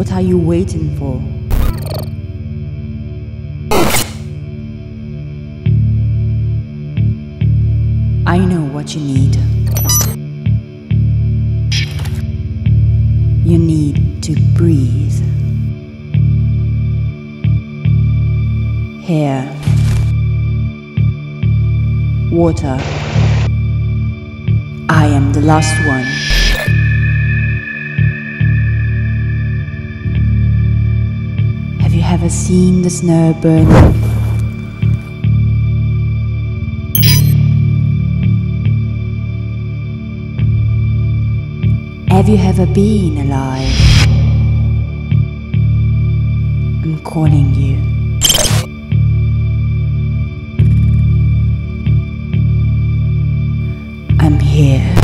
What are you waiting for? I know what you need. You need to breathe. Here. Water. I am the last one. Ever seen the snow burning? Have you ever been alive? I'm calling you. I'm here.